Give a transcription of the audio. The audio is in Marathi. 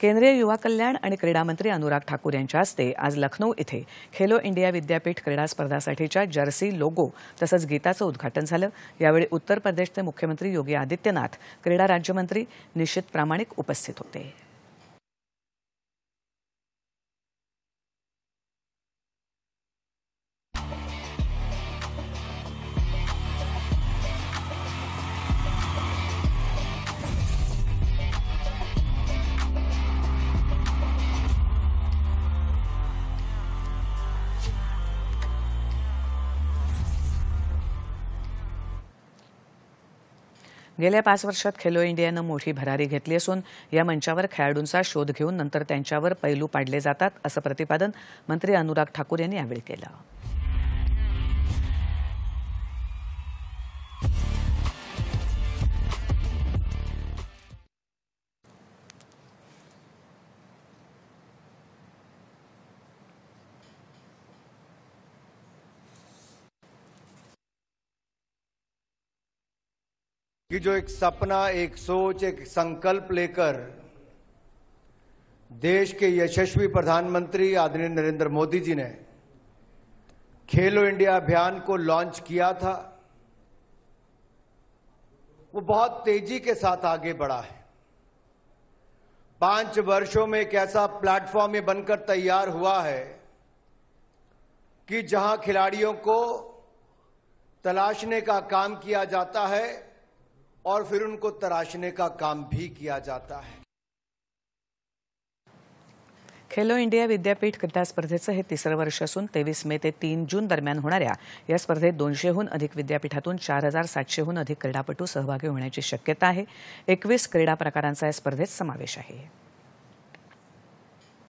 केंद्रीय युवा कल्याण आणि क्रीडा मंत्री अनुराग ठाकूर यांच्या हस्ते आज लखनौ इथे खेलो इंडिया विद्यापीठ क्रीडा स्पर्धासाठीच्या जर्सी लोगो तसंच गीताचं उद्घाटन झालं. यावेळी उत्तर प्रदेशचे मुख्यमंत्री योगी आदित्यनाथ क्रीडा राज्यमंत्री निशित प्रामाणिक उपस्थित होते. गेल्या पाच वर्षात खेलो इंडियानं मोठी भरारी घेतली असून या मंचावर खेळाडूंचा शोध घेऊन नंतर त्यांच्यावर पैलू पाडले जातात असं प्रतिपादन मंत्री अनुराग ठाकूर यांनी यावेळी केलं. कि जो एक सपना, एक सोच, एक संकल्प लेकर देश के यशस्वी प्रधानमंत्री आदरणीय नरेंद्र मोदी जी ने खेलो इंडिया अभियान को लॉन्च किया था, वो बहुत तेज़ी के साथ आगे बढ़ा है। पाँच वर्षों में एक ऐसा प्लेटफॉर्म ये बनकर तैयार हुआ है कि जहाँ खिलाड़ियों को तलाशने का काम किया जाता है और फिर उनको तराशने का काम भी किया जाता है। खेलो इंडिया विद्यापीठ क्रीडा स्पर्धेचं हे तिसरं वर्ष असून तेवीस मे ते तीन जून दरम्यान होणाऱ्या या स्पर्धेत दोनशेहून अधिक विद्यापीठातून चार हजार सातशेहून अधिक क्रीडापटू सहभागी होण्याची शक्यता आहे. एकवीस क्रीडा प्रकारांचा या स्पर्धेत समावेश आहे.